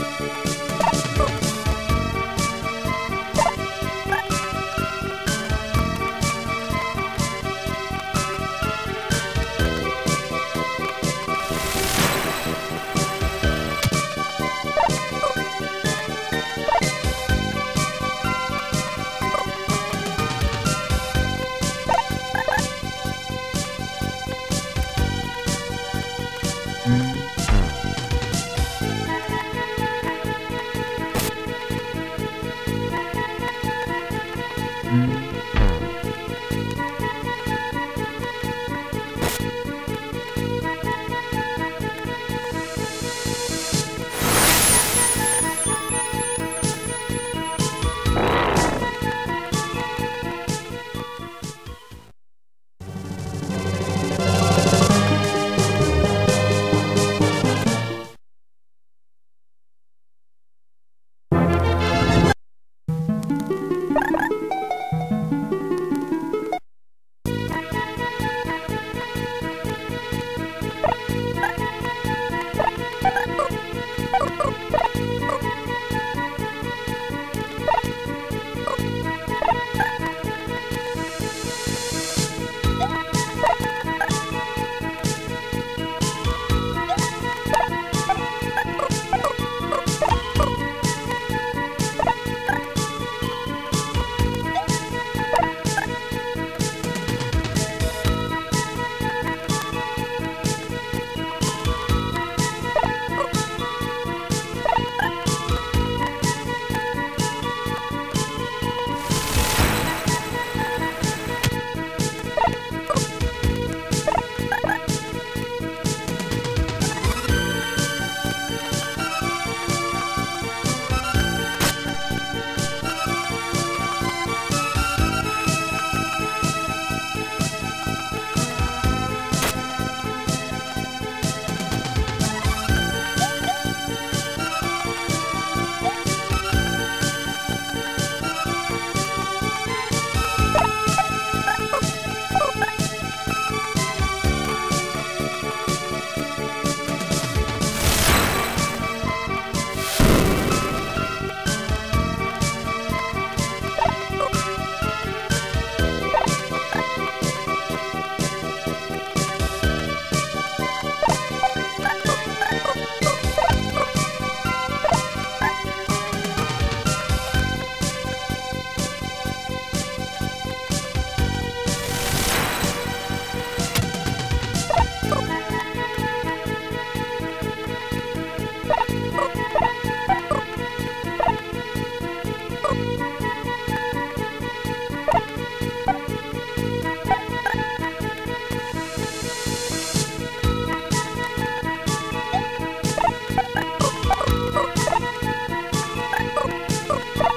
Música Thank you. Bye. Ha ha!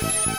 Mm-hmm.